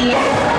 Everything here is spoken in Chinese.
机。